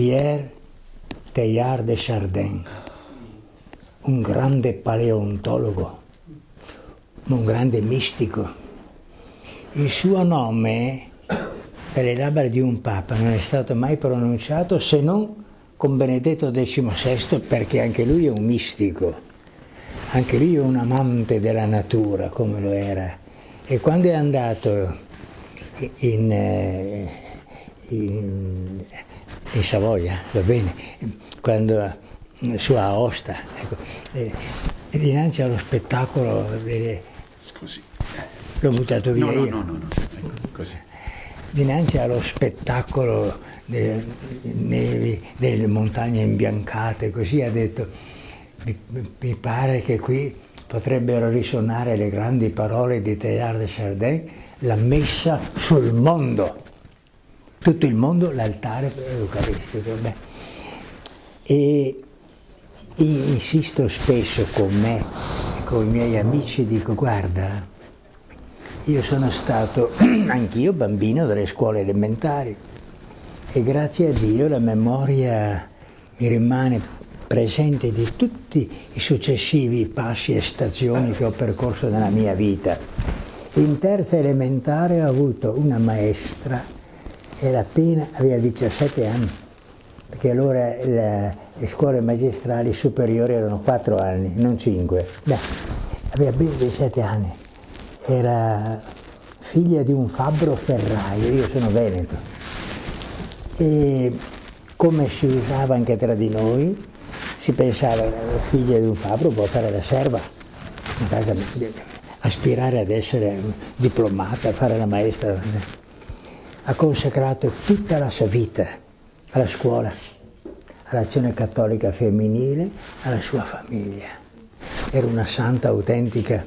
Pierre Teilhard de Chardin, un grande paleontologo, un grande mistico. Il suo nome dalle labbra di un papa non è stato mai pronunciato se non con Benedetto XVI perché anche lui è un mistico, anche lui è un amante della natura come lo era. E quando è andato in, eh, in, in Savoia, va bene, quando su Aosta, ecco, eh, dinanzi allo spettacolo delle... Scusi. L'ho buttato via no, io. No, no, no, no. Ecco, così. Dinanzi allo spettacolo delle nevi, delle montagne imbiancate, così ha detto, mi, mi pare che qui potrebbero risuonare le grandi parole di Teilhard de Chardin, la messa sul mondo. Tutto il mondo, l'altare eucaristico. Beh. E insisto spesso con me, con i miei amici, dico guarda, io sono stato anch'io bambino delle scuole elementari e grazie a Dio la memoria mi rimane presente di tutti i successivi passi e stazioni che ho percorso nella mia vita. In terza elementare ho avuto una maestra, era appena, aveva 17 anni, perché allora la, le scuole magistrali superiori erano 4 anni, non 5. Beh, aveva ben 17 anni era figlia di un fabbro ferraio, io sono veneto. E come si usava anche tra di noi, si pensava che la figlia di un fabbro può fare la serva, aspirare ad essere diplomata, fare la maestra. Ha consacrato tutta la sua vita alla scuola, all'azione cattolica femminile, alla sua famiglia. Era una santa autentica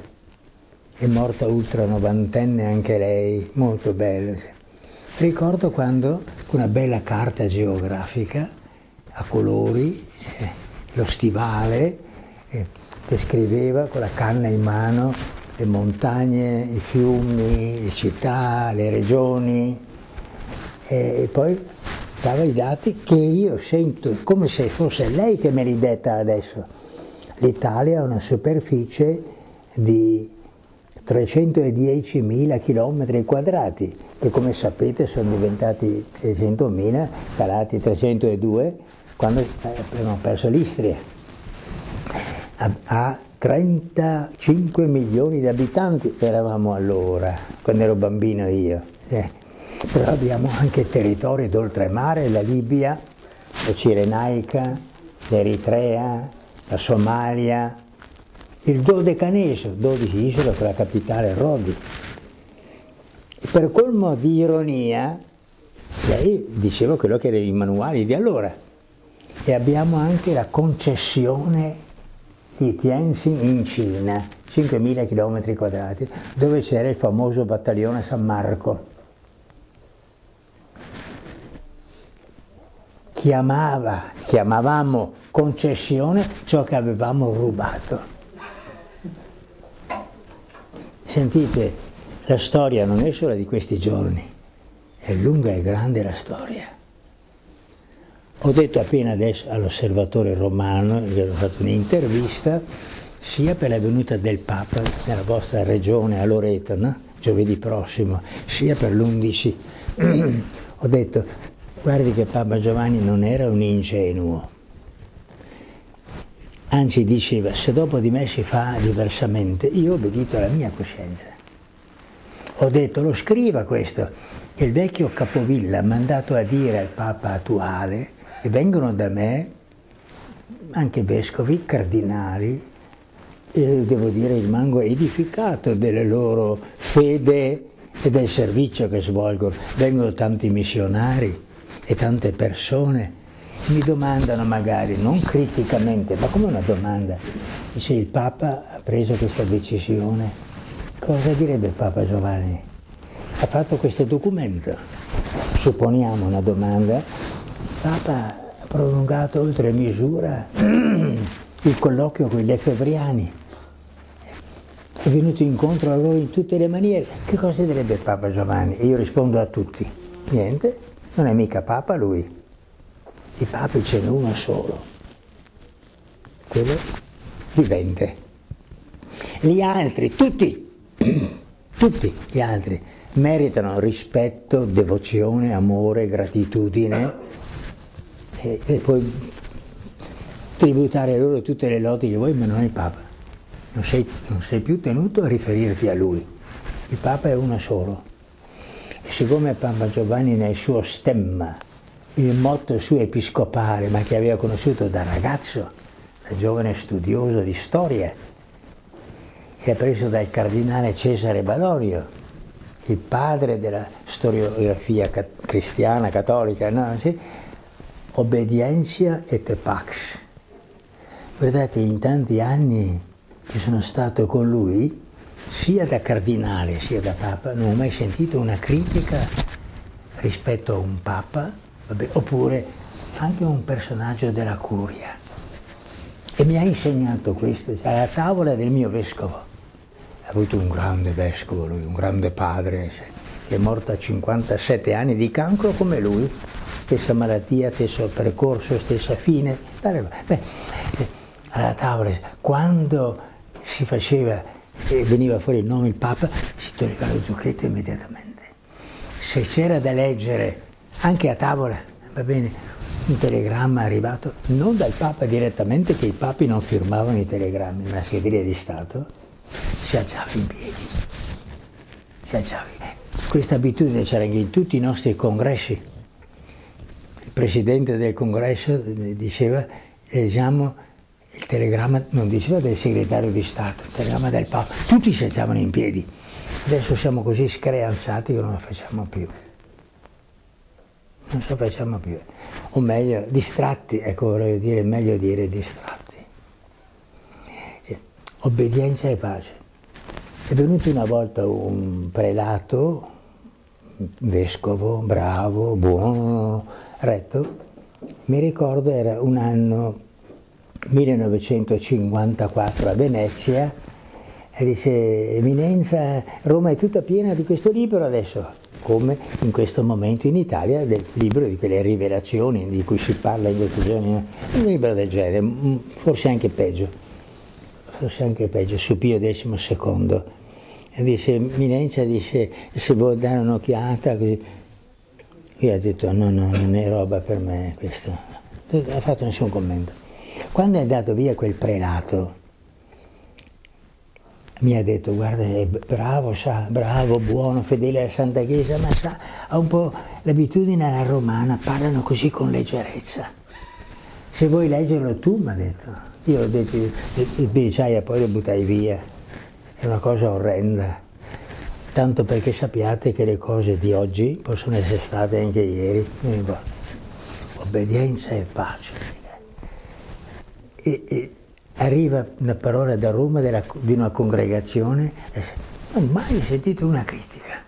è morta ultra novantenne anche lei, molto bella. Ricordo quando una bella carta geografica a colori, eh, lo stivale, eh, descriveva con la canna in mano le montagne, i fiumi, le città, le regioni e poi dava i dati che io sento come se fosse lei che me li detta adesso. L'Italia ha una superficie di 310.000 km quadrati, che come sapete sono diventati 300.000, calati 302 quando abbiamo perso l'Istria. Ha 35 milioni di abitanti eravamo allora, quando ero bambino io. Però abbiamo anche territori d'oltremare, la Libia, la Cirenaica, l'Eritrea, la Somalia, il Dodecanesio, 12 isole con la capitale Rodi. E per colmo di ironia, lei diceva quello che erano i manuali di allora. E abbiamo anche la concessione di Tianjin in Cina, 5.000 km quadrati, dove c'era il famoso battaglione San Marco. Chiamava, chiamavamo concessione ciò che avevamo rubato. Sentite, la storia non è solo di questi giorni, è lunga e grande la storia. Ho detto appena adesso all'osservatore romano, gli ho fatto un'intervista, sia per la venuta del Papa nella vostra regione a Loreto, no? giovedì prossimo, sia per l'11. Ho detto, guardi che Papa Giovanni non era un ingenuo, anzi diceva se dopo di me si fa diversamente, io ho obbedito alla mia coscienza. Ho detto lo scriva questo, il vecchio capovilla ha mandato a dire al Papa attuale, e vengono da me anche vescovi, cardinali, e devo dire rimango edificato della loro fede e del servizio che svolgono. Vengono tanti missionari e tante persone mi domandano magari, non criticamente, ma come una domanda, se il Papa ha preso questa decisione, cosa direbbe Papa Giovanni? Ha fatto questo documento, supponiamo una domanda, Papa ha prolungato oltre misura il colloquio con gli efebriani, è venuto incontro a loro in tutte le maniere, che cosa direbbe Papa Giovanni? E io rispondo a tutti, niente, non è mica Papa lui di papi ce n'è uno solo, quello vivente. Gli altri, tutti, tutti gli altri, meritano rispetto, devozione, amore, gratitudine e, e poi tributare loro tutte le lodi che vuoi, ma non è il Papa. Non sei, non sei più tenuto a riferirti a lui. Il Papa è uno solo. E siccome Papa Giovanni nel suo stemma, il motto suo episcopale, ma che aveva conosciuto da ragazzo, da giovane studioso di storia, era preso dal cardinale Cesare Balorio, il padre della storiografia cristiana, cattolica, no? sì? obbedienza et pax. Guardate, in tanti anni che sono stato con lui, sia da cardinale sia da papa, non ho mai sentito una critica rispetto a un papa, vabbè, oppure anche a un personaggio della curia. E mi ha insegnato questo, cioè alla tavola del mio vescovo. Ha avuto un grande vescovo lui, un grande padre, che è morto a 57 anni di cancro come lui, stessa malattia, stesso percorso, stessa fine. Beh, alla tavola, quando si faceva e veniva fuori il nome il Papa, si toglieva lo zucchetto immediatamente. Se c'era da leggere anche a tavola, va bene, un telegramma arrivato non dal Papa direttamente, che i papi non firmavano i telegrammi, ma la segreteria di Stato, si alzava in piedi. Si alzava. Questa abitudine c'era anche in tutti i nostri congressi. Il presidente del congresso diceva, leggiamo il telegramma non diceva del segretario di Stato, il telegramma del Papa, tutti si alzavano in piedi. Adesso siamo così screanzati che non lo facciamo più. Non lo facciamo più. O meglio, distratti, ecco vorrei dire, meglio dire distratti. Cioè, obbedienza e pace. È venuto una volta un prelato, vescovo, bravo, buono, retto, mi ricordo era un anno 1954 a Venezia e dice Eminenza, Roma è tutta piena di questo libro adesso, come in questo momento in Italia del libro di quelle rivelazioni di cui si parla in questi giorni, un libro del genere, forse anche peggio, forse anche peggio, su Pio XII. E dice, Eminenza dice, se vuoi dare un'occhiata, così. Io ho detto, no, no, non è roba per me questo. Ha fatto nessun commento. Quando è andato via quel prelato, mi ha detto, guarda, è bravo, sa, bravo, buono, fedele alla Santa Chiesa, ma sa, ha un po' l'abitudine alla romana, parlano così con leggerezza. Se vuoi leggerlo tu, mi ha detto. Io ho detto, il biciaia poi lo buttai via. È una cosa orrenda. Tanto perché sappiate che le cose di oggi possono essere state anche ieri. Obbedienza e pace e, e arriva una parola da Roma della, di una congregazione, non ho mai sentito una critica.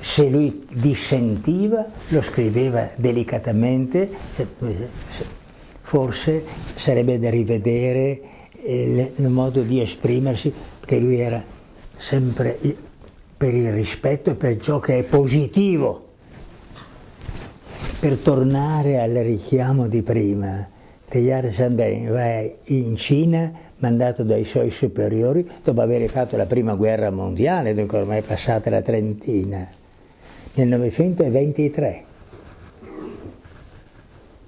Se lui dissentiva, lo scriveva delicatamente, forse sarebbe da rivedere eh, il modo di esprimersi, perché lui era sempre per il rispetto e per ciò che è positivo. Per tornare al richiamo di prima, Teilhard Chardin va in Cina mandato dai suoi superiori dopo aver fatto la prima guerra mondiale, dunque ormai è passata la trentina, nel 1923.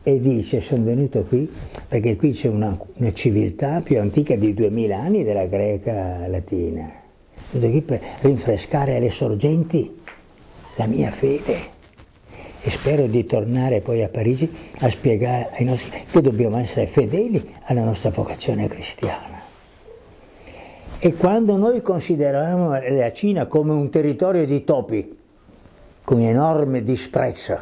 E dice, sono venuto qui perché qui c'è una, una civiltà più antica di duemila anni della greca latina. Sono qui per rinfrescare alle sorgenti la mia fede e spero di tornare poi a Parigi a spiegare ai nostri che dobbiamo essere fedeli alla nostra vocazione cristiana. E quando noi consideriamo la Cina come un territorio di topi, con enorme disprezzo,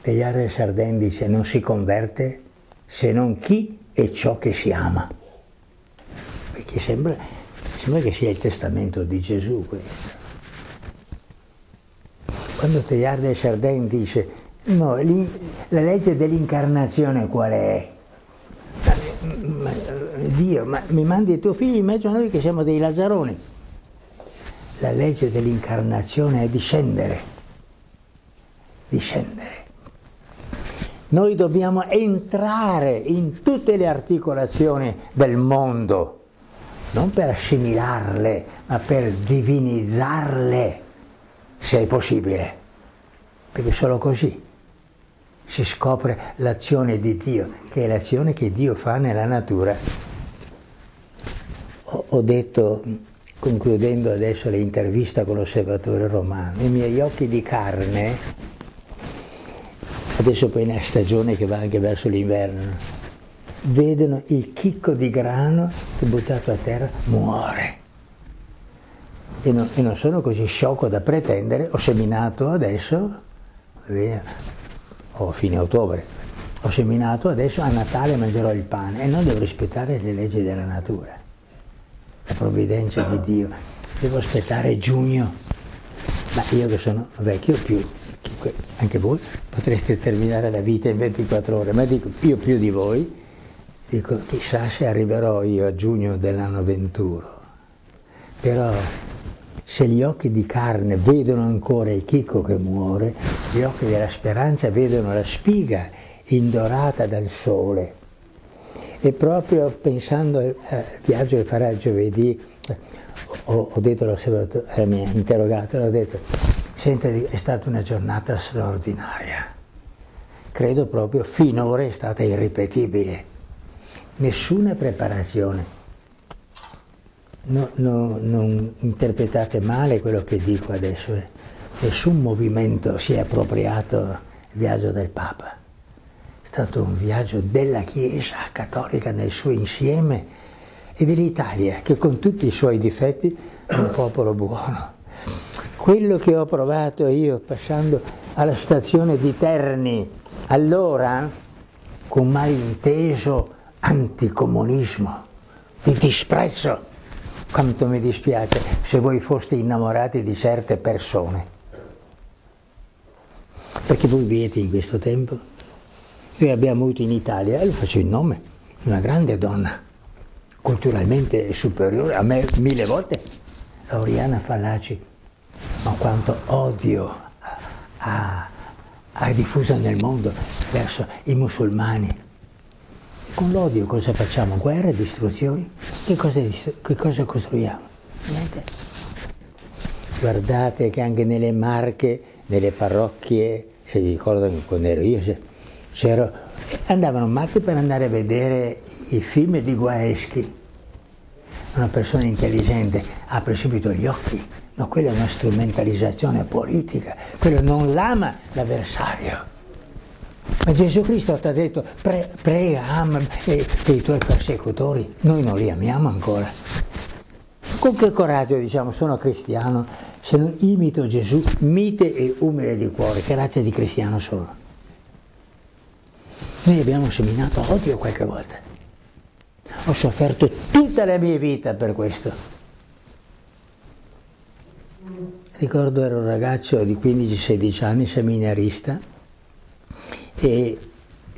Teilhard Sardin dice non si converte se non chi e ciò che si ama. Perché sembra, sembra che sia il testamento di Gesù questo. Quando Teilhard de Chardin dice no, la legge dell'incarnazione qual è? Ma, Dio, ma mi mandi i tuoi figli in mezzo a noi che siamo dei lazzaroni. La legge dell'incarnazione è discendere, discendere. Noi dobbiamo entrare in tutte le articolazioni del mondo, non per assimilarle, ma per divinizzarle, se è possibile, perché solo così si scopre l'azione di Dio, che è l'azione che Dio fa nella natura. Ho, detto, concludendo adesso l'intervista con l'osservatore romano, i miei occhi di carne, adesso poi una stagione che va anche verso l'inverno, vedono il chicco di grano che buttato a terra muore. E non, e non sono così sciocco da pretendere, ho seminato adesso, o fine ottobre, ho seminato, adesso a Natale mangerò il pane e non devo rispettare le leggi della natura, la provvidenza di Dio. Devo aspettare giugno, ma io che sono vecchio più, anche voi potreste terminare la vita in 24 ore, ma dico io più di voi, dico chissà se arriverò io a giugno dell'anno 21, però se gli occhi di carne vedono ancora il chicco che muore, gli occhi della speranza vedono la spiga indorata dal sole. E proprio pensando al viaggio che farà giovedì, ho, ho detto all'osservatore, eh, mi ha interrogato, ho detto, senta, è stata una giornata straordinaria. Credo proprio finora è stata irripetibile. Nessuna preparazione no, no, non interpretate male quello che dico adesso. Eh. Nessun movimento si è appropriato del viaggio del Papa. È stato un viaggio della Chiesa cattolica nel suo insieme e dell'Italia, che con tutti i suoi difetti è un popolo buono. Quello che ho provato io passando alla stazione di Terni, allora con malinteso anticomunismo, di disprezzo quanto mi dispiace se voi foste innamorati di certe persone. Perché voi vedete in questo tempo, noi abbiamo avuto in Italia, e lo faccio in nome, una grande donna, culturalmente superiore a me mille volte, Lauriana Fallaci, ma quanto odio ha, ha diffuso nel mondo verso i musulmani, con l'odio cosa facciamo? Guerre, distruzioni? Che cosa, che cosa costruiamo? Niente. Guardate che anche nelle marche, nelle parrocchie, se vi ricordano quando ero io, c'ero, andavano matti per andare a vedere i film di Guaeschi. Una persona intelligente apre subito gli occhi, ma quella è una strumentalizzazione politica, quello non l'ama l'avversario ma Gesù Cristo ti ha detto pre, prega, ama e, e i tuoi persecutori, noi non li amiamo ancora. Con che coraggio diciamo sono cristiano se non imito Gesù mite e umile di cuore, che razza di cristiano sono? Noi abbiamo seminato odio qualche volta. Ho sofferto tutta la mia vita per questo. Ricordo ero un ragazzo di 15-16 anni, seminarista, e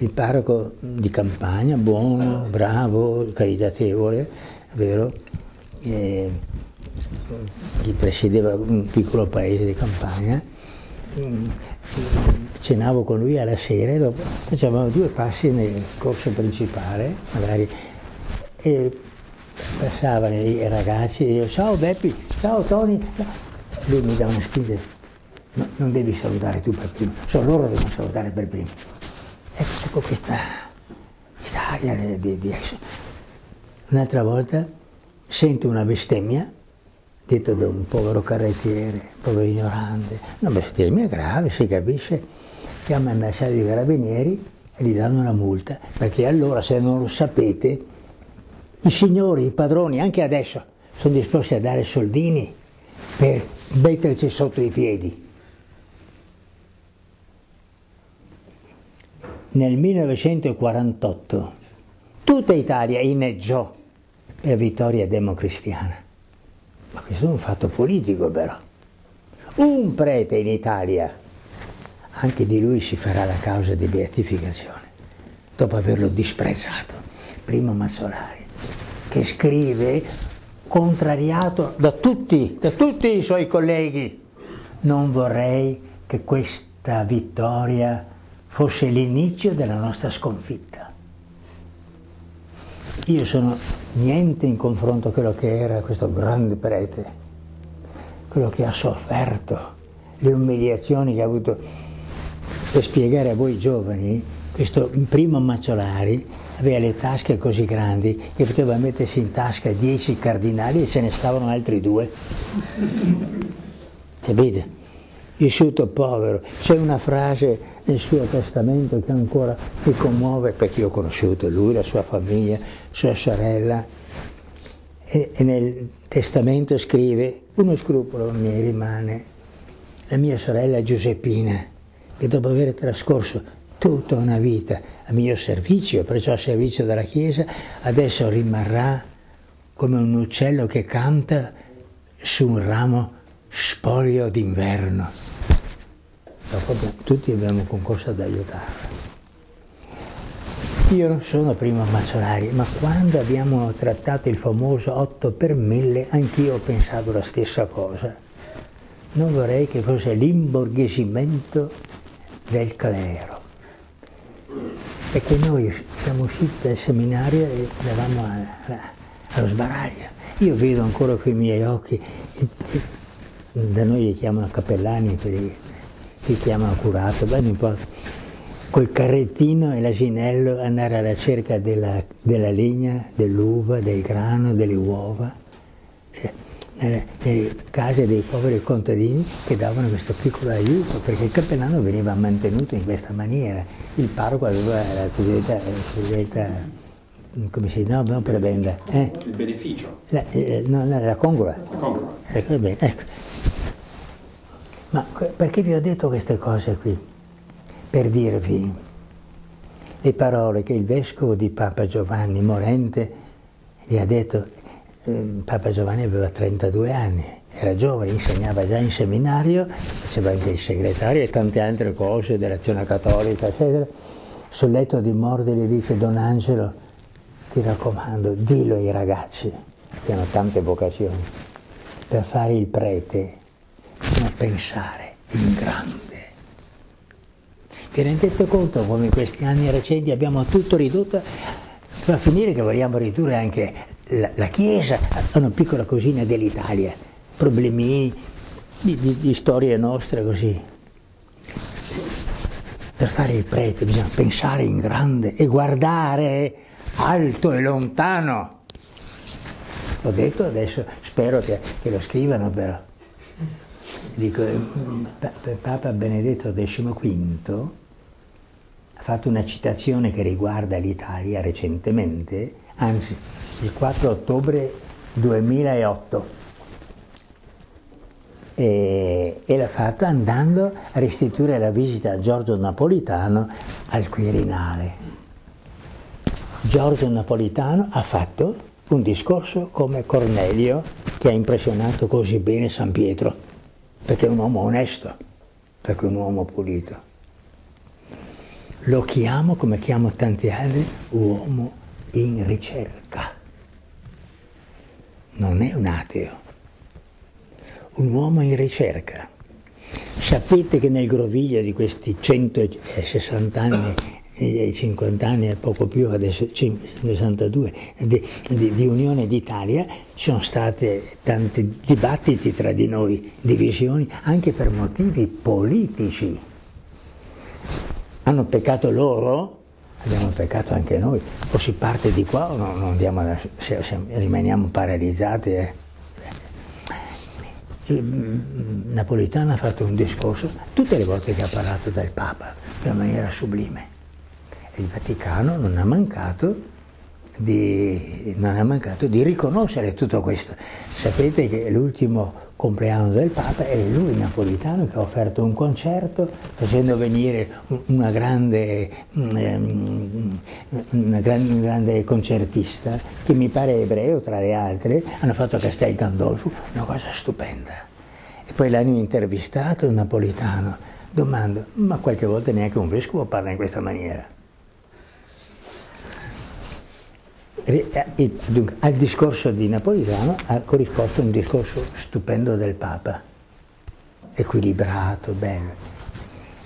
il parroco di campagna, buono, bravo, caritatevole, vero? E, chi presiedeva un piccolo paese di campagna, mm, cenavo con lui alla sera e dopo facevamo due passi nel corso principale, magari, e passavano i ragazzi e io, ciao Beppi, ciao Tony, lui mi dà una spinta No, non devi salutare tu per primo, sono loro devono salutare per primo. Ecco questa, questa aria di, di action. Un'altra volta sento una bestemmia detta da un povero carrettiere, povero ignorante, una bestemmia grave, si capisce, chiama il maresciallo dei carabinieri e gli danno una multa, perché allora se non lo sapete, i signori, i padroni, anche adesso, sono disposti a dare soldini per metterci sotto i piedi. Nel 1948 tutta Italia inneggiò per vittoria democristiana. Ma questo è un fatto politico però. Un prete in Italia, anche di lui si farà la causa di beatificazione, dopo averlo disprezzato. Primo Mazzolari, che scrive contrariato da tutti, da tutti i suoi colleghi, non vorrei che questa vittoria fosse l'inizio della nostra sconfitta. Io sono niente in confronto a quello che era questo grande prete, quello che ha sofferto, le umiliazioni che ha avuto. Per spiegare a voi giovani, questo primo Macciolari aveva le tasche così grandi che poteva mettersi in tasca dieci cardinali e ce ne stavano altri due. Capite? Vissuto povero. C'è una frase nel suo testamento che ancora mi commuove perché io ho conosciuto lui, la sua famiglia, sua sorella. E, e nel testamento scrive, uno scrupolo mi rimane, la mia sorella Giuseppina, che dopo aver trascorso tutta una vita a mio servizio, perciò a servizio della Chiesa, adesso rimarrà come un uccello che canta su un ramo spoglio d'inverno. Dopo tutti abbiamo concorso ad aiutarla. Io non sono primo Mazzolari, ma quando abbiamo trattato il famoso 8 per 1000, anch'io ho pensato la stessa cosa. Non vorrei che fosse l'imborghesimento del clero perché noi siamo usciti dal seminario e eravamo allo sbaraglio. Io vedo ancora con i miei occhi, da noi li chiamano cappellani, li chiamano curato, ma non importa, col carrettino e l'asinello andare alla ricerca della, della legna, dell'uva, del grano, delle uova. Cioè, nelle, nelle, case dei poveri contadini che davano questo piccolo aiuto, perché il cappellano veniva mantenuto in questa maniera. Il parroco aveva la cosiddetta, la cosiddetta come si dice, no, non prebenda. Eh? Il beneficio. La, eh, no, no, la congrua. La congrua. Ecco, ecco. Ma perché vi ho detto queste cose qui? Per dirvi le parole che il vescovo di Papa Giovanni Morente gli ha detto Ehm, Papa Giovanni aveva 32 anni, era giovane, insegnava già in seminario, faceva anche il segretario e tante altre cose dell'azione cattolica, eccetera. Sul letto di morte gli dice Don Angelo, ti raccomando, dillo ai ragazzi, che hanno tante vocazioni, per fare il prete, bisogna pensare in grande. Vi rendete conto come in questi anni recenti abbiamo tutto ridotto? Va a finire che vogliamo ridurre anche la, la Chiesa è una piccola cosina dell'Italia, problemini di, di, di storie nostre così. Per fare il prete bisogna pensare in grande e guardare alto e lontano. L'ho detto adesso, spero che, che lo scrivano però. Dico, Papa Benedetto XV ha fatto una citazione che riguarda l'Italia recentemente, anzi il 4 ottobre 2008 e, e l'ha fatto andando a restituire la visita a Giorgio Napolitano al Quirinale. Giorgio Napolitano ha fatto un discorso come Cornelio che ha impressionato così bene San Pietro, perché è un uomo onesto, perché è un uomo pulito. Lo chiamo, come chiamo tanti altri, uomo in ricerca non è un ateo, un uomo in ricerca. Sapete che nel groviglio di questi 160 anni, 50 anni e poco più, adesso 62, di, di, di Unione d'Italia, ci sono stati tanti dibattiti tra di noi, divisioni, anche per motivi politici. Hanno peccato loro, abbiamo peccato anche noi, o si parte di qua o non, non andiamo da, se, se rimaniamo paralizzati. Eh. Mm, Napolitano ha fatto un discorso tutte le volte che ha parlato del Papa, in maniera sublime. Il Vaticano non ha mancato di, non ha mancato di riconoscere tutto questo. Sapete che l'ultimo compleanno del Papa è lui napolitano che ha offerto un concerto facendo venire una grande, mm, una grande, un grande concertista che mi pare ebreo tra le altre, hanno fatto a Castel Gandolfo una cosa stupenda. E poi l'hanno intervistato il napolitano. Domando, ma qualche volta neanche un vescovo parla in questa maniera? Eh, dunque, al discorso di Napolitano ha corrisposto un discorso stupendo del Papa, equilibrato, bello.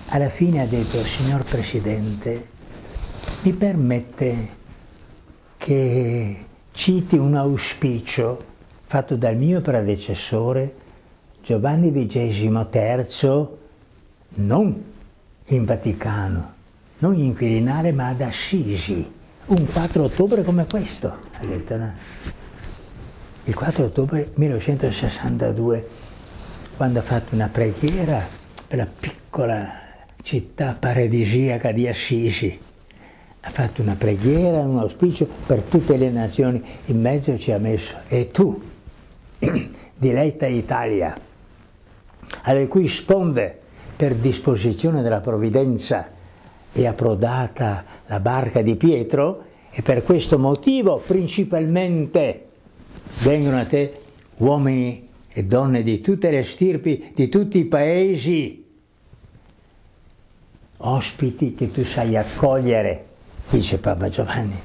alla fine ha detto, signor Presidente, mi permette che citi un auspicio fatto dal mio predecessore Giovanni XXIII, non in Vaticano, non in Quirinale, ma ad Assisi, un 4 ottobre come questo, ha detto, no? Il 4 ottobre 1962, quando ha fatto una preghiera per la piccola città paradisiaca di Assisi, ha fatto una preghiera, un auspicio per tutte le nazioni, in mezzo ci ha messo, e tu, diletta Italia, alle cui sponde, per disposizione della provvidenza, è approdata la barca di Pietro, e per questo motivo principalmente vengono a te uomini e donne di tutte le stirpi, di tutti i paesi, ospiti che tu sai accogliere dice Papa Giovanni,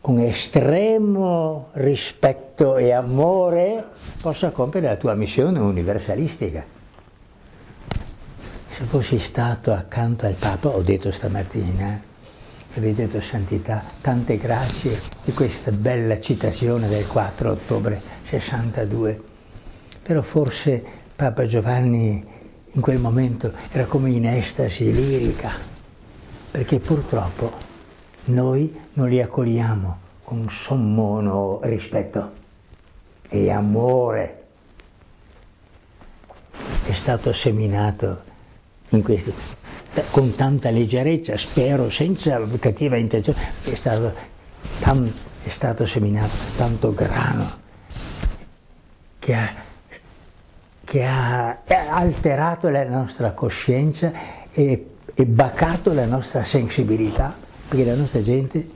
con estremo rispetto e amore possa compiere la tua missione universalistica. Se fossi stato accanto al Papa, ho detto stamattina, e vi ho detto Santità, tante grazie di questa bella citazione del 4 ottobre 62, però forse Papa Giovanni in quel momento era come in estasi lirica, perché purtroppo noi non li accogliamo con sommo rispetto e amore. È stato seminato in questi, con tanta leggerezza, spero senza cattiva intenzione, è stato, tam, è stato seminato tanto grano che ha, che ha alterato la nostra coscienza e, e bacato la nostra sensibilità perché la nostra gente,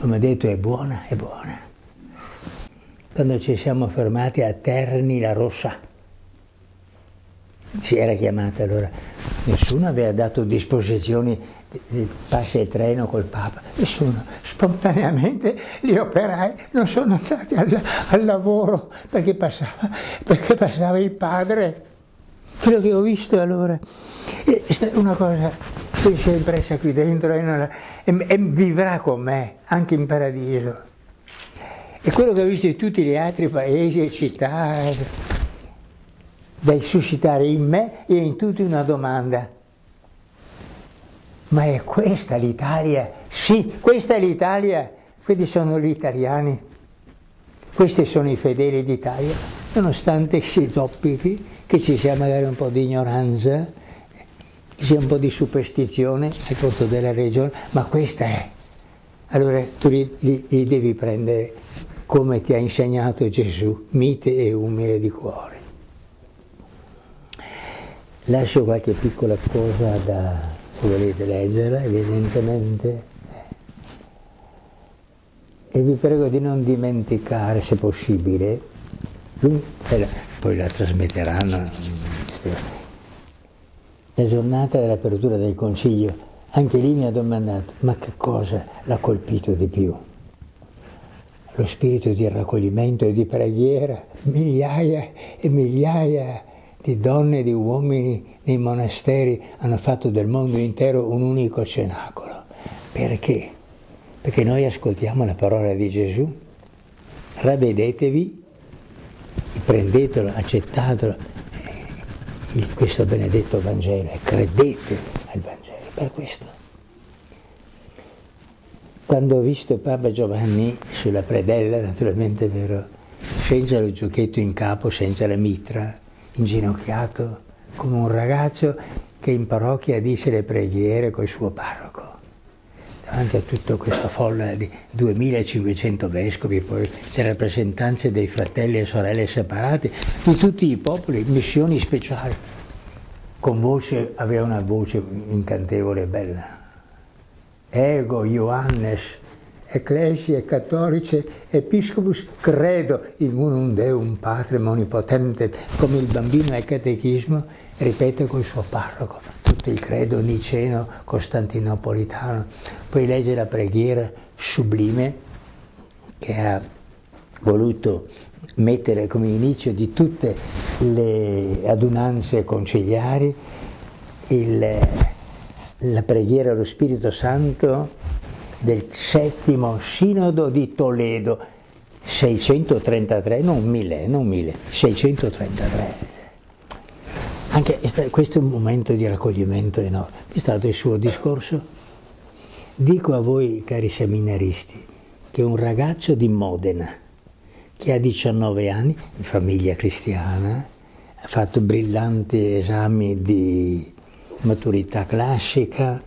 come ho detto, è buona, è buona. Quando ci siamo fermati a Terni la Rossa, si era chiamata allora, nessuno aveva dato disposizioni di passi il treno col Papa, nessuno, spontaneamente gli operai non sono andati al, al lavoro perché passava, perché passava il padre. Quello che ho visto allora è una cosa che si è impressa qui dentro e, non, e, e vivrà con me anche in paradiso. E quello che ho visto in tutti gli altri paesi e città, da suscitare in me e in tutti una domanda. Ma è questa l'Italia? Sì, questa è l'Italia. Questi sono gli italiani. Questi sono i fedeli d'Italia, nonostante si zoppichi, che ci sia magari un po' di ignoranza, ci sia un po' di superstizione al posto della regione, ma questa è. Allora tu li, li, li devi prendere come ti ha insegnato Gesù, mite e umile di cuore. Lascio qualche piccola cosa da, se volete leggerla, evidentemente. E vi prego di non dimenticare, se possibile, poi la trasmetteranno la giornata dell'apertura del Consiglio, anche lì mi ha domandato, ma che cosa l'ha colpito di più? Lo spirito di raccoglimento e di preghiera, migliaia e migliaia di donne e di uomini nei monasteri hanno fatto del mondo intero un unico cenacolo. Perché? Perché noi ascoltiamo la parola di Gesù, ravvedetevi, prendetelo, accettatelo, il, questo benedetto Vangelo e credete al Vangelo. Per questo, quando ho visto Papa Giovanni sulla predella, naturalmente vero, senza lo giucchetto in capo, senza la mitra, inginocchiato, come un ragazzo che in parrocchia dice le preghiere col suo parroco davanti a tutta questa folla di 2500 vescovi, poi le rappresentanze dei fratelli e sorelle separati, di tutti i popoli, missioni speciali, con voce, aveva una voce incantevole e bella. Ego Ecclesia Cattolice Episcopus credo in un Deum Patrem Onnipotente, come il bambino al catechismo ripete col suo parroco tutto il credo niceno costantinopolitano, poi legge la preghiera sublime che ha voluto mettere come inizio di tutte le adunanze conciliari il, la preghiera allo Spirito Santo del settimo sinodo di Toledo, 633, non 1000, non 1000, 633. Anche questo è un momento di raccoglimento enorme. È stato il suo discorso. Dico a voi, cari seminaristi, che un ragazzo di Modena, che ha 19 anni, famiglia cristiana, ha fatto brillanti esami di maturità classica,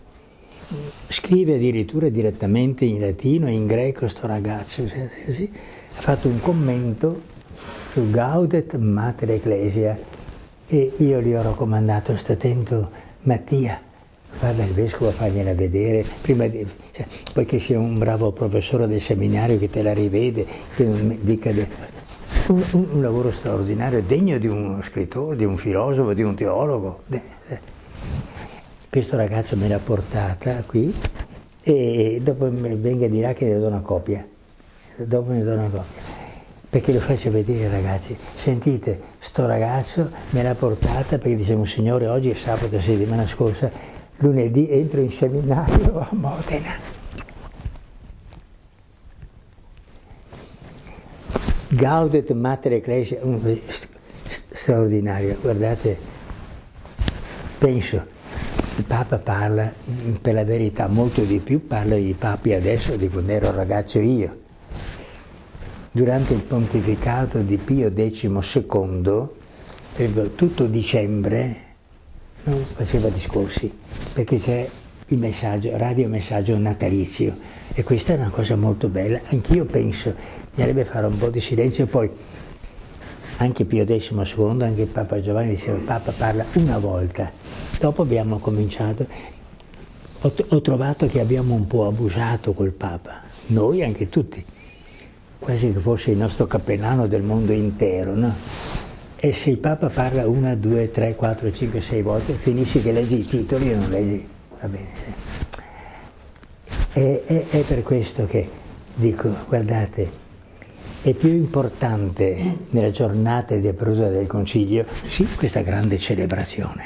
scrive addirittura direttamente in latino e in greco sto ragazzo, così, ha fatto un commento su Gaudet Mater Ecclesia e io gli ho raccomandato, sta attento Mattia, vada il vescovo a fargliela vedere, prima di, cioè, poi che sia un bravo professore del seminario che te la rivede, che dica... De, un, un, un, lavoro straordinario, degno di uno scrittore, di un filosofo, di un teologo. Questo ragazzo me l'ha portata qui e dopo mi venga di là che ne do una copia. Dopo ne do una copia. Perché lo faccio vedere ragazzi, sentite, sto ragazzo me l'ha portata perché diciamo Signore oggi è sabato, settimana scorsa, lunedì entro in seminario a Modena Gaudet Mater Ecclesia, straordinario, guardate, penso, il Papa parla, per la verità, molto di più, parla di papi adesso di quando ero ragazzo io. Durante il pontificato di Pio XII, tutto dicembre, non faceva discorsi, perché c'è il messaggio, radio messaggio natalizio, e questa è una cosa molto bella. Anch'io penso bisognerebbe fare un po' di silenzio e poi anche Pio XII, anche Papa Giovanni diceva il Papa parla una volta, dopo abbiamo cominciato, ho, ho trovato che abbiamo un po' abusato col Papa, noi anche tutti, quasi che fosse il nostro cappellano del mondo intero, no? E se il Papa parla una, due, tre, quattro, cinque, sei volte, finisci che leggi i titoli e non leggi, va bene. E, è, è per questo che dico, guardate, è più importante nella giornata di apertura del Concilio, sì, questa grande celebrazione,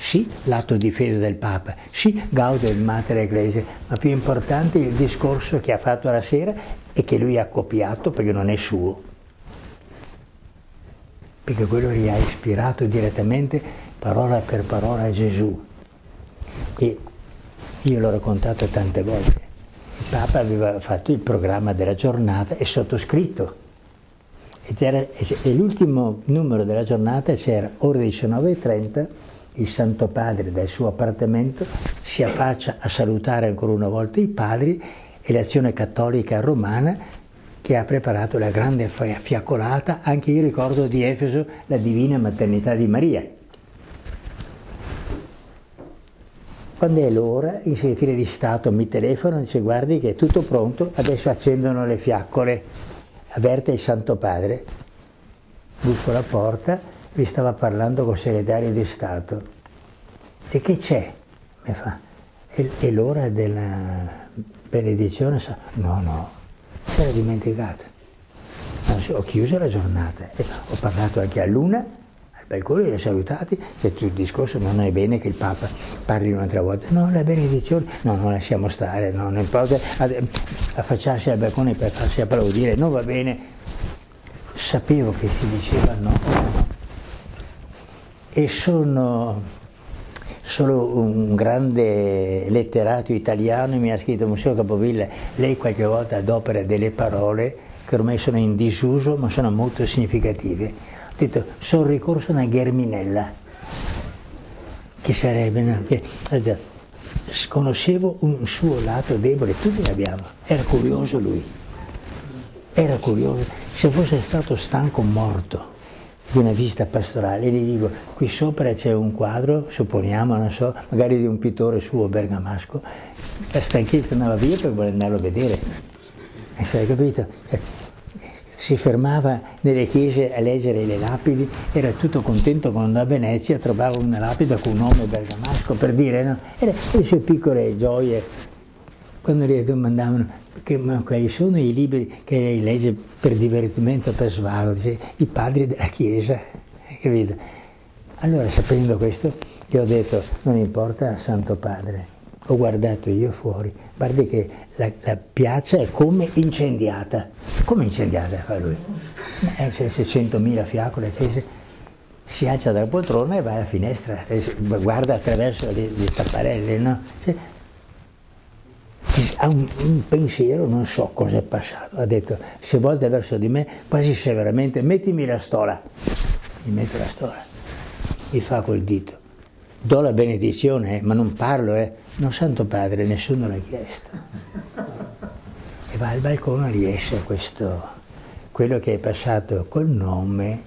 sì, l'atto di fede del Papa, sì, Gaudium Mater Ecclesia, ma più importante il discorso che ha fatto la sera e che lui ha copiato perché non è suo, perché quello gli ha ispirato direttamente parola per parola a Gesù. E io l'ho raccontato tante volte il Papa aveva fatto il programma della giornata e sottoscritto. E, e l'ultimo numero della giornata c'era ore 19.30, il Santo Padre dal suo appartamento si affaccia a salutare ancora una volta i padri e l'azione cattolica romana che ha preparato la grande fiaccolata, anche io ricordo di Efeso la divina maternità di Maria. Quando è l'ora, il segretore di Stato mi telefona e dice guardi che è tutto pronto, adesso accendono le fiaccole, avverte il Santo Padre, busso alla porta, vi stava parlando col segretario di Stato. Dice che c'è? Mi fa, è, l'ora della benedizione? No, no, si era dimenticata. Ho chiuso la giornata, ho parlato anche a Luna per cui li ha salutati, c'è tutto il discorso, non è bene che il Papa parli un'altra volta. No, la benedizione, no, non lasciamo stare, no, non importa affacciarsi al balcone per farsi applaudire, non va bene. Sapevo che si diceva no. E sono solo un grande letterato italiano mi ha scritto Museo Capovilla, lei qualche volta adopera delle parole che ormai sono in disuso ma sono molto significative. Detto, sono ricorso a una gherminella, che sarebbe, che, conoscevo un suo lato debole, tutti l'abbiamo, era curioso lui, era curioso, se fosse stato stanco morto di una visita pastorale, gli dico, qui sopra c'è un quadro, supponiamo, non so, magari di un pittore suo bergamasco, la stanchezza andava via per voler andarlo a vedere, hai capito? si fermava nelle chiese a leggere le lapidi, era tutto contento quando a Venezia trovava una lapide con un nome bergamasco per dire, no? Era le sue piccole gioie. Quando gli domandavano che, ma quali sono i libri che lei legge per divertimento, per svago, dice, i padri della Chiesa, capito? Allora sapendo questo gli ho detto, non importa, Santo Padre, ho guardato io fuori, guardi che la, la piazza è come incendiata. Come incendiata fa lui? Eh, c'è 100.000 fiaccole accese, si alza dalla poltrona e va alla finestra, guarda attraverso le, le tapparelle, no? Ha un, un, pensiero, non so cosa è passato, ha detto, si volta verso di me quasi severamente, mettimi la stola, gli metto la stola, mi fa col dito, do la benedizione, eh, ma non parlo, eh. no Santo Padre, nessuno l'ha chiesto. E va al balcone e riesce questo, quello che è passato col nome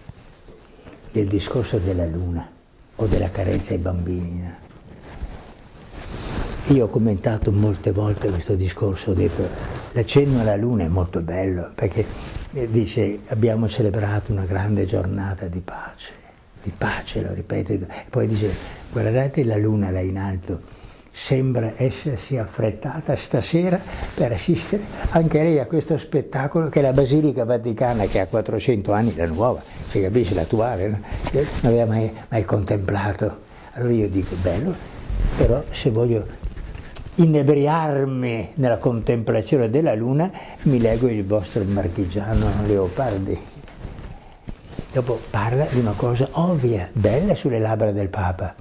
del discorso della luna o della carenza ai bambini. Io ho commentato molte volte questo discorso, ho detto l'accenno alla luna è molto bello perché eh, dice abbiamo celebrato una grande giornata di pace, di pace lo ripeto, poi dice guardate la luna là in alto, sembra essersi affrettata stasera per assistere anche lei a questo spettacolo che la Basilica Vaticana che ha 400 anni, la nuova, si capisce l'attuale, no? non aveva mai, mai contemplato. Allora io dico bello, però se voglio inebriarmi nella contemplazione della luna, mi leggo il vostro marchigiano Leopardi. Dopo parla di una cosa ovvia, bella sulle labbra del Papa.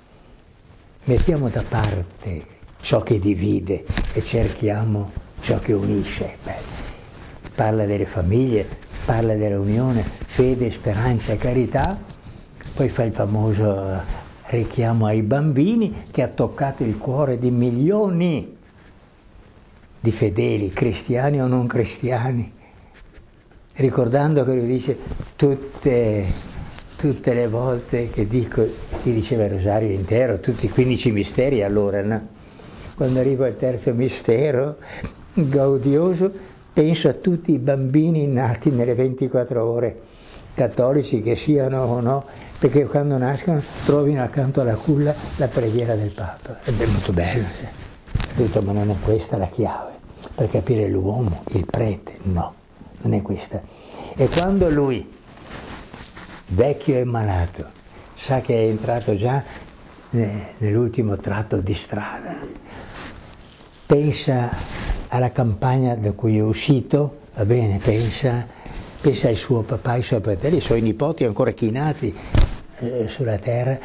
Mettiamo da parte ciò che divide e cerchiamo ciò che unisce. Beh, parla delle famiglie, parla della unione, fede, speranza, carità, poi fa il famoso richiamo ai bambini che ha toccato il cuore di milioni di fedeli, cristiani o non cristiani, ricordando che lui dice tutte, tutte le volte che dico, si diceva il rosario intero, tutti i 15 misteri allora, no? quando arrivo al terzo mistero, gaudioso, penso a tutti i bambini nati nelle 24 ore, cattolici che siano o no, perché quando nascono trovino accanto alla culla la preghiera del Papa. Ed è molto bello. Ho detto, ma non è questa la chiave per capire l'uomo, il prete, no, non è questa. E quando lui, vecchio e malato, sa che è entrato già nell'ultimo tratto di strada, pensa alla campagna da cui è uscito, va bene, pensa, pensa al suo papà, ai suoi fratelli, ai suoi nipoti ancora chinati, eh, sulla terra,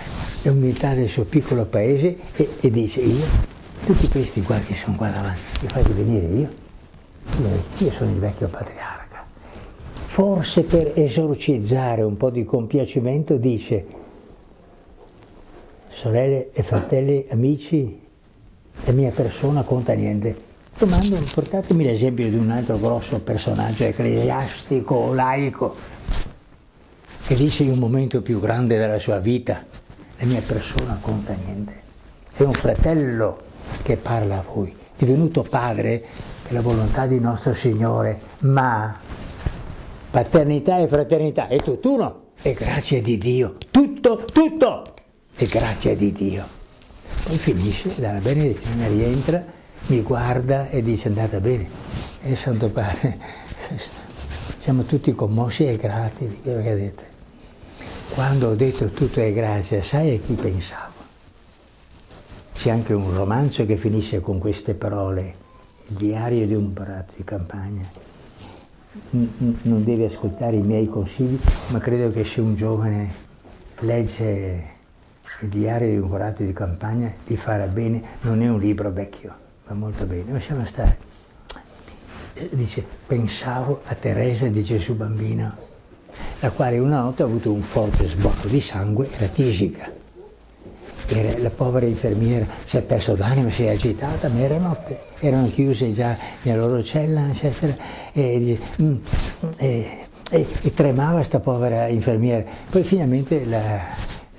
l'umiltà del suo piccolo paese e, e, dice io, tutti questi qua che sono qua davanti, li fate venire io? io? Sono il vecchio patriarca. Forse per esorcizzare un po' di compiacimento dice, sorelle e fratelli, amici, la mia persona conta niente. Domando, portatemi l'esempio di un altro grosso personaggio ecclesiastico o laico che dice in un momento più grande della sua vita, la mia persona conta niente. È un fratello che parla a voi, divenuto padre per la volontà di nostro Signore, ma paternità e fraternità è tutt'uno, è grazia di Dio, tutto, tutto è grazia di Dio. Poi finisce, dalla benedizione rientra, mi guarda e dice andata bene. E Santo Padre, siamo tutti commossi e grati di quello che ha detto. Quando ho detto tutto è grazia, sai a chi pensavo? C'è anche un romanzo che finisce con queste parole, il diario di un prato di campagna. Non devi ascoltare i miei consigli, ma credo che se un giovane legge il diario di un curato di campagna gli farà bene, non è un libro vecchio, va molto bene, lasciamo stare. Dice, pensavo a Teresa di Gesù bambino, la quale una notte ha avuto un forte sbocco di sangue, era tisica. Era, la povera infermiera si è perso d'anima, si è agitata, ma era notte, erano chiuse già nella loro cella, eccetera, e, mm, e, e, e tremava questa povera infermiera. Poi finalmente la,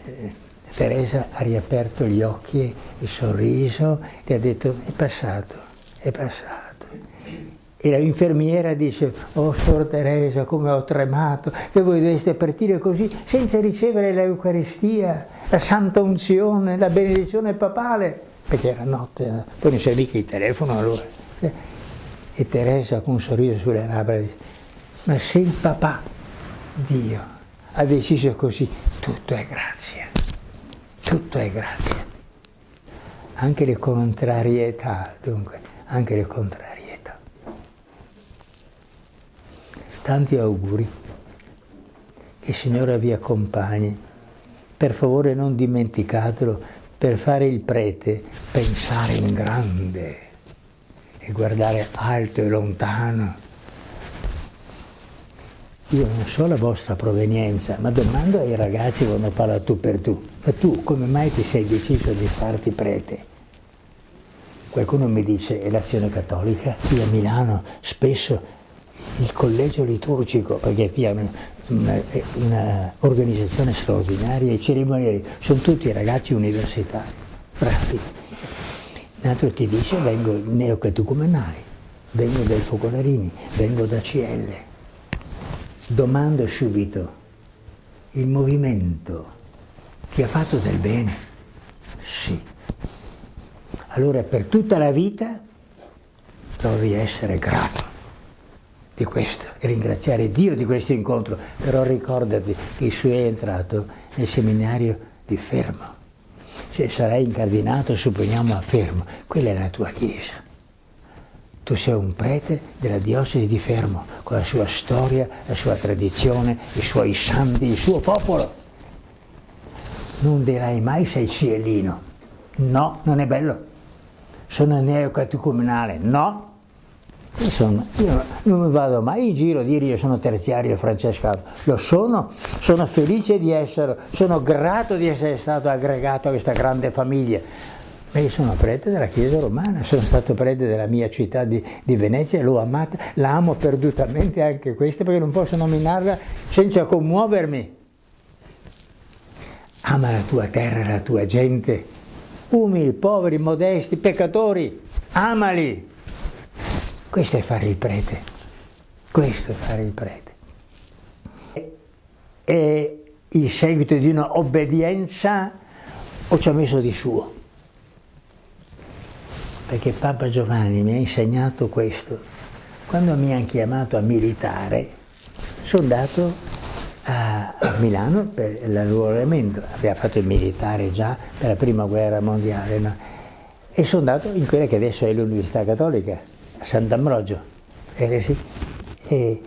eh, Teresa ha riaperto gli occhi, il sorriso, e ha detto è passato, è passato. E l'infermiera dice, oh Sor Teresa, come ho tremato, che voi doveste partire così senza ricevere l'Eucaristia, la Santa Unzione, la benedizione papale, perché era notte, poi non c'è mica il telefono allora. E Teresa con un sorriso sulle labbra dice, ma se il papà, Dio, ha deciso così, tutto è grazia, tutto è grazia. anche le contrarietà, dunque, anche le contrarietà. Tanti auguri, che il Signore vi accompagni. Per favore non dimenticatelo, per fare il prete, pensare in grande e guardare alto e lontano. Io non so la vostra provenienza, ma domando ai ragazzi quando parla tu per tu, ma tu come mai ti sei deciso di farti prete? Qualcuno mi dice è l'azione cattolica, qui a Milano spesso il collegio liturgico, perché qui è un'organizzazione straordinaria, i cerimonieri sono tutti ragazzi universitari, bravi, un altro ti dice vengo neocatecumenale, vengo dai Focolarini, vengo da CL. Domando subito, il movimento ti ha fatto del bene? Sì. Allora per tutta la vita dovevi essere grato di questo e ringraziare Dio di questo incontro, però ricordati che tu è entrato nel seminario di Fermo se sarai incardinato, supponiamo a Fermo, quella è la tua chiesa. Tu sei un prete della diocesi di Fermo, con la sua storia, la sua tradizione, i suoi santi, il suo popolo. Non dirai mai sei cielino. No, non è bello. Sono neocatecumenale. No, Insomma, io non vado mai in giro a dire io sono terziario francescano, lo sono, sono felice di essere, sono grato di essere stato aggregato a questa grande famiglia. Ma io sono prete della Chiesa romana, sono stato prete della mia città di, di Venezia, l'ho amata, la amo perdutamente anche questa perché non posso nominarla senza commuovermi. Ama la tua terra, la tua gente, umili, poveri, modesti, peccatori, amali. Questo è fare il prete, questo è fare il prete. È il seguito di una obbedienza o ci ha messo di suo? Perché Papa Giovanni mi ha insegnato questo. Quando mi hanno chiamato a militare, sono andato a, Milano per l'arruolamento, aveva fatto il militare già per la prima guerra mondiale, no? e sono andato in quella che adesso è l'Università Cattolica, Sant'Ambrogio, eh, sì. e,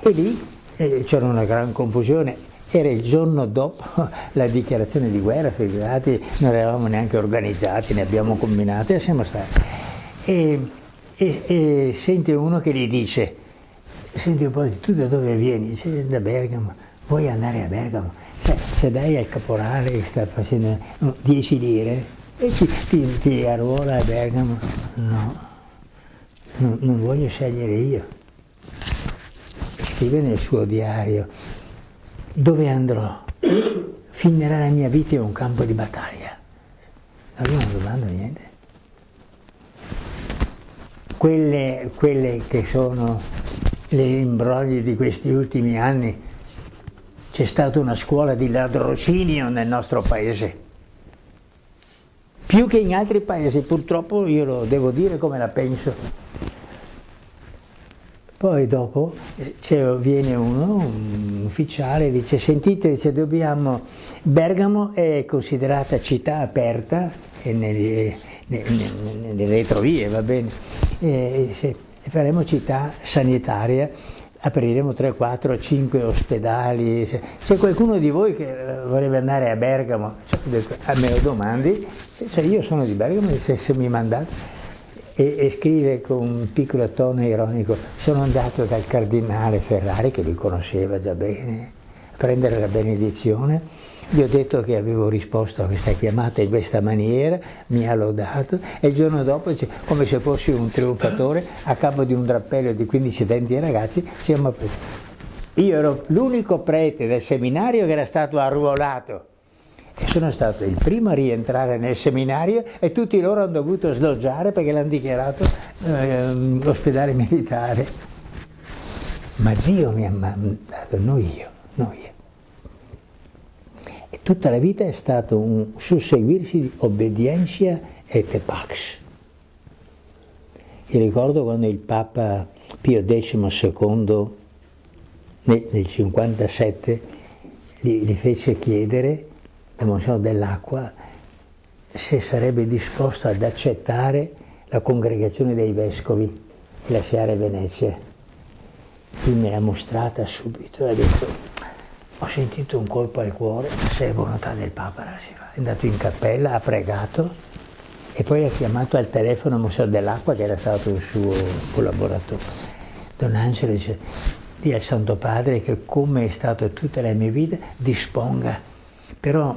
e, lì eh, c'era una gran confusione. Era il giorno dopo la dichiarazione di guerra, figurati, non eravamo neanche organizzati, ne abbiamo combinati e siamo stati. E, e, e sente uno che gli dice, senti un po', tu da dove vieni? Dice, da Bergamo, vuoi andare a Bergamo? Cioè, se dai al caporale che sta facendo 10 lire e ti, ti, ti arruola a Bergamo, no non, non voglio scegliere io. Scrive nel suo diario, dove andrò? Finirà la mia vita in un campo di battaglia. No, io non domando niente. Quelle, quelle che sono le imbrogli di questi ultimi anni, c'è stata una scuola di ladrocinio nel nostro paese più che in altri paesi, purtroppo io lo devo dire come la penso. Poi dopo viene uno, un ufficiale, dice sentite, dice, dobbiamo, Bergamo è considerata città aperta nelle, nelle, nelle retrovie, va bene, e, e faremo città sanitaria, apriremo 3, 4, 5 ospedali, se c'è qualcuno di voi che vorrebbe andare a Bergamo, cioè, a me lo domandi, cioè, io sono di Bergamo, se, se mi mandate e, e, scrive con un piccolo tono ironico, sono andato dal cardinale Ferrari, che li conosceva già bene, a prendere la benedizione, gli ho detto che avevo risposto a questa chiamata in questa maniera, mi ha lodato e il giorno dopo, come se fossi un trionfatore, a capo di un drappello di 15-20 ragazzi, siamo apriti. Io ero l'unico prete del seminario che era stato arruolato e sono stato il primo a rientrare nel seminario e tutti loro hanno dovuto sloggiare perché l'hanno dichiarato eh, ospedale militare. Ma Dio mi ha mandato, non io, non io. E tutta la vita è stato un susseguirsi di obbedienza et pax. Io ricordo quando il Papa Pio XII nel 1957 gli, gli fece chiedere Monsignor dell'Acqua se sarebbe disposto ad accettare la congregazione dei vescovi e lasciare Venezia. Lui me l'ha mostrata subito e ha detto ho sentito un colpo al cuore, se è volontà del Papa la si fa. È andato in cappella, ha pregato e poi ha chiamato al telefono Museo dell'Acqua che era stato il suo collaboratore. Don Angelo dice, di al Santo Padre che come è stato tutta la mia vita disponga. Però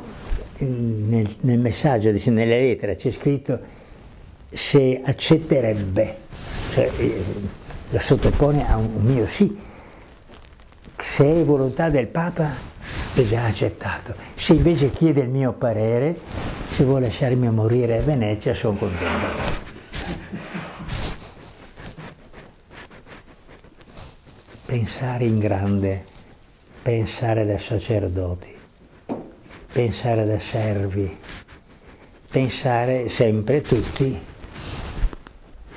nel, nel messaggio, nella lettera c'è scritto se accetterebbe, cioè, eh, lo sottopone a un mio sì. Se è volontà del Papa, è già accettato. Se invece chiede il mio parere, se vuole lasciarmi morire a Venezia, sono contento. Pensare in grande, pensare da sacerdoti, pensare da servi, pensare sempre tutti,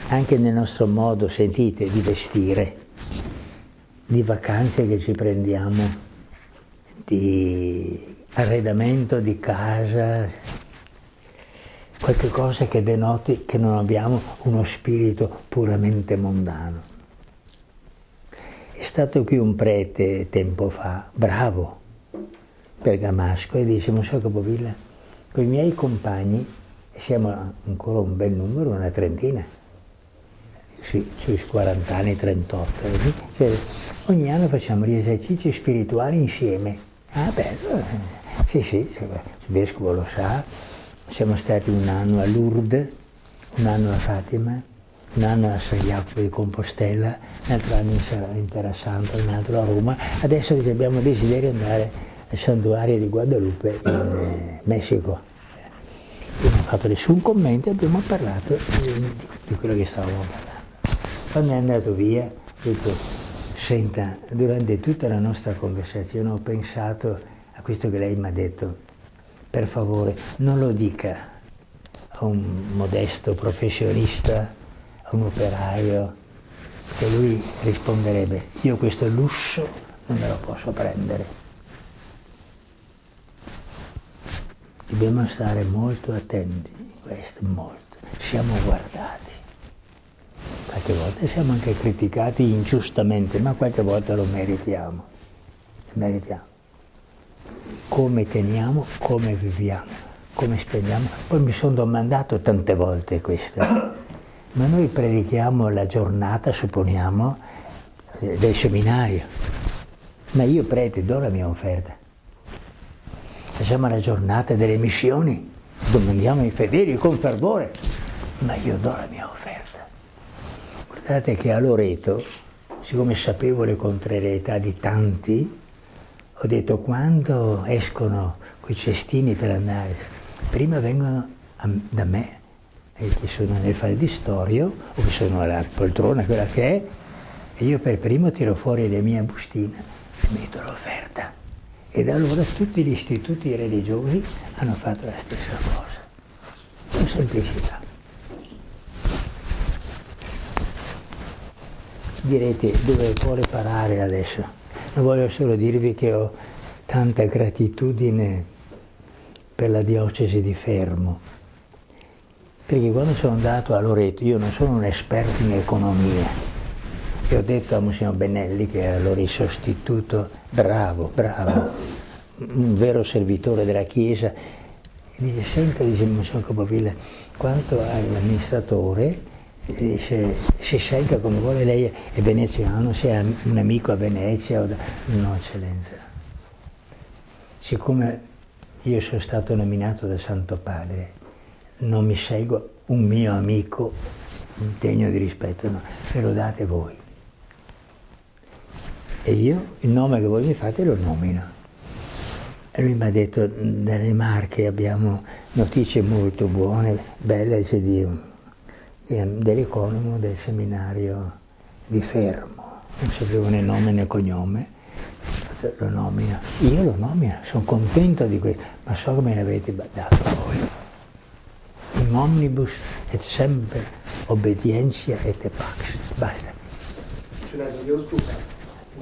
anche nel nostro modo, sentite, di vestire, di vacanze che ci prendiamo, di arredamento di casa, qualche cosa che denoti che non abbiamo uno spirito puramente mondano. È stato qui un prete tempo fa, bravo, Bergamasco, e dice, Monsignor Capovilla, con i miei compagni, siamo ancora un bel numero, una trentina, sì, sui 40 anni, 38, cioè, ogni anno facciamo gli esercizi spirituali insieme. Ah, bello, sì, sì, il vescovo lo sa, siamo stati un anno a Lourdes, un anno a Fatima, un anno a San Jacopo di Compostela, un altro anno in Terra Santa, un altro a Roma. Adesso abbiamo desiderio di andare al santuario di Guadalupe in eh, Messico. Io non ho fatto nessun commento, abbiamo parlato di, di quello che stavamo parlando. Quando è andato via, ho detto, senta, durante tutta la nostra conversazione ho pensato a questo che lei mi ha detto, per favore non lo dica a un modesto professionista, a un operaio, che lui risponderebbe io questo lusso non me lo posso prendere. Dobbiamo stare molto attenti questo, molto. Siamo guardati. Qualche volta siamo anche criticati ingiustamente, ma qualche volta lo meritiamo. meritiamo come teniamo, come viviamo, come spendiamo. Poi mi sono domandato tante volte questo, ma noi predichiamo la giornata, supponiamo, eh, del seminario, ma io prete do la mia offerta. Facciamo la giornata delle missioni, domandiamo ai fedeli con fervore, ma io do la mia offerta. Guardate che a Loreto, siccome sapevo le contrarietà di tanti, ho detto quando escono quei cestini per andare, prima vengono a, da me, eh, che sono nel faldistorio, o che sono alla poltrona, quella che è, e io per primo tiro fuori le mie bustine e metto l'offerta. E da allora tutti gli istituti religiosi hanno fatto la stessa cosa, con semplicità. Direte dove vuole parare adesso? Voglio solo dirvi che ho tanta gratitudine per la diocesi di Fermo, perché quando sono andato a Loreto, io non sono un esperto in economia, e ho detto a Monsignor Benelli, che era allora il sostituto, bravo, bravo, un vero servitore della Chiesa, e dice, senta, dice Monsignor Capovilla, quanto all'amministratore, dice, si scelga come vuole, lei è veneziano, se è un amico a Venezia. No, eccellenza. Siccome io sono stato nominato da Santo Padre, non mi scelgo un mio amico degno di rispetto, no, me lo date voi. E io il nome che voi mi fate lo nomino. E lui mi ha detto, dalle Marche abbiamo notizie molto buone, belle, c'è di dell'economo del seminario di Fermo, non sapevo né nome né cognome, lo nomina. Io lo nomino, sono contento di questo, ma so che me ne avete dato voi. In omnibus et sempre obbedienza et pax. Basta. Eccellenza, chiedo scusa,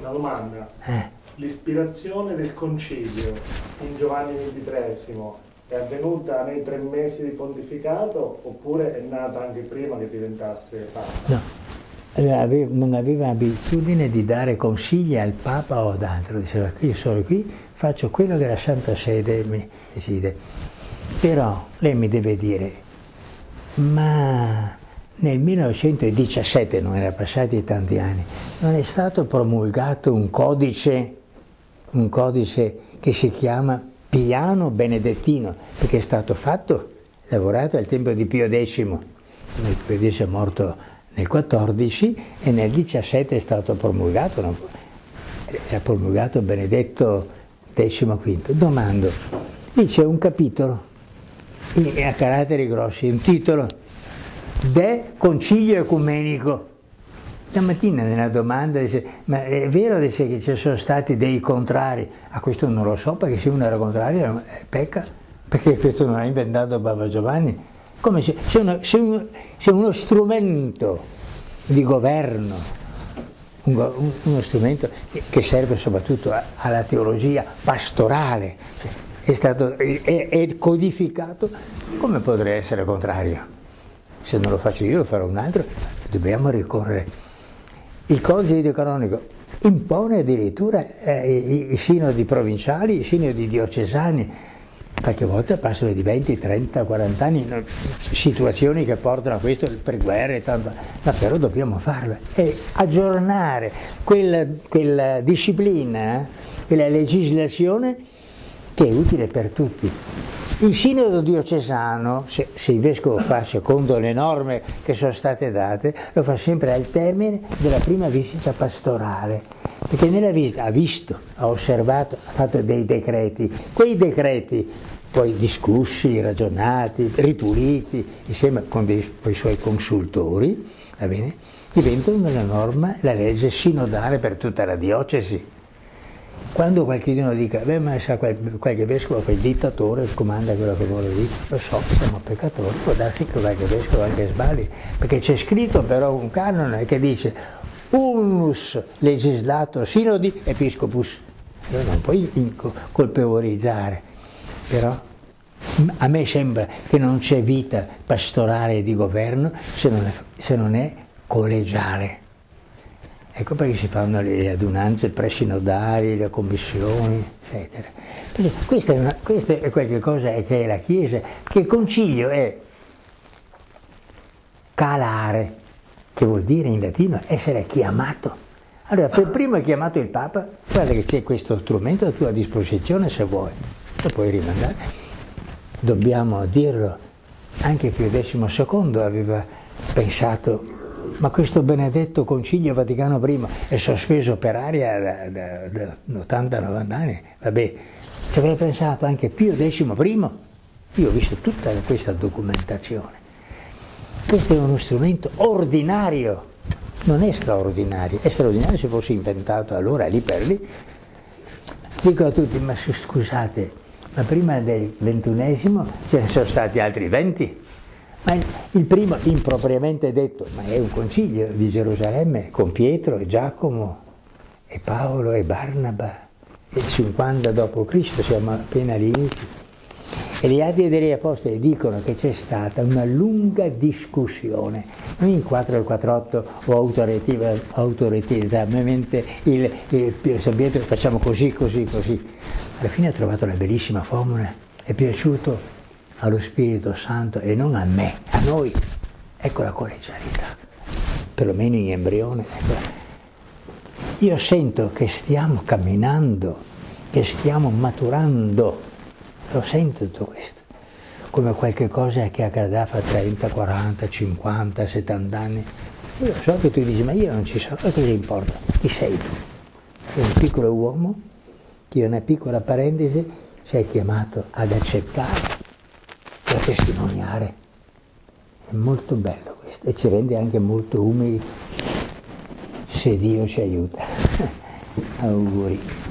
una domanda. Eh. L'ispirazione del concilio in Giovanni XXIII è avvenuta nei tre mesi di pontificato oppure è nata anche prima che diventasse Papa? No, non aveva abitudine di dare consigli al Papa o ad altro, diceva io sono qui, faccio quello che la Santa Sede mi decide. Però lei mi deve dire, ma nel 1917, non era passati tanti anni, non è stato promulgato un codice, un codice che si chiama Piano Benedettino, perché è stato fatto, lavorato al tempo di Pio X. Pio X è morto nel 14 e nel 17 è stato promulgato, è promulgato Benedetto XV. Domando, lì c'è un capitolo a caratteri grossi, un titolo, De Concilio Ecumenico. Stamattina nella domanda dice, ma è vero dice, che ci sono stati dei contrari? A questo non lo so, perché se uno era contrario eh, pecca, perché questo non ha inventato Baba Giovanni come se, se, uno, se, uno, se uno strumento di governo, un, uno strumento che serve soprattutto alla teologia pastorale, è, stato, è, è codificato, come potrei essere contrario? Se non lo faccio io lo farò un altro, dobbiamo ricorrere. Il codice canonico impone addirittura eh, i, sinodi provinciali, i sinodi diocesani, qualche volta passano di 20, 30, 40 anni, situazioni che portano a questo per guerre, tanto, ma però dobbiamo farlo e aggiornare quella, quella disciplina, quella legislazione che è utile per tutti. Il sinodo diocesano, se, se, il vescovo fa secondo le norme che sono state date, lo fa sempre al termine della prima visita pastorale, perché nella visita ha visto, ha osservato, ha fatto dei decreti. Quei decreti poi discussi, ragionati, ripuliti, insieme con, dei, i suoi consultori, diventano la norma, la legge sinodale per tutta la diocesi. Quando qualcuno dica, beh ma sa qualche vescovo fa il dittatore, comanda quello che vuole dire, lo so, siamo peccatori, può darsi che qualche vescovo anche sbagli, perché c'è scritto però un canone che dice unus legislator sinodi episcopus, allora non puoi colpevolizzare però a me sembra che non c'è vita pastorale di governo se non è, se non è collegiale. Ecco perché si fanno le adunanze presinodali, le commissioni, eccetera. Questo è, una, questo è qualcosa che è la Chiesa, che il concilio è calare, che vuol dire in latino essere chiamato. Allora, per primo è chiamato il Papa, guarda che c'è questo strumento a tua disposizione se vuoi lo puoi rimandare. Dobbiamo dirlo, anche Pio XII aveva pensato ma questo benedetto concilio Vaticano I è sospeso per aria da, da, da 80-90 anni, vabbè, ci aveva pensato anche Pio XI, io ho visto tutta questa documentazione. Questo è uno strumento ordinario, non è straordinario, è straordinario se fosse inventato allora lì per lì. Dico a tutti, ma scusate, ma prima del ventunesimo ce ne sono stati altri venti. Ma il primo impropriamente detto, ma è un concilio di Gerusalemme con Pietro e Giacomo e Paolo e Barnaba, il 50 d.C., siamo appena all'inizio. E gli Atti degli Apostoli dicono che c'è stata una lunga discussione, non in 4 e 48 o autoritativamente il, il, il San Pietro facciamo così, così, così, alla fine ha trovato la bellissima formula, è piaciuto allo Spirito Santo e non a me, a noi. Ecco la collegialità, perlomeno in embrione. Ecco. Io sento che stiamo camminando, che stiamo maturando, lo sento tutto questo, come qualche cosa che accadrà fra 30, 40, 50, 70 anni. Io so che tu dici, ma io non ci sono, cosa importa? Chi sei tu? Sei un piccolo uomo che una piccola parentesi sei chiamato ad accettare e a testimoniare. È molto bello questo e ci rende anche molto umili se Dio ci aiuta. Auguri.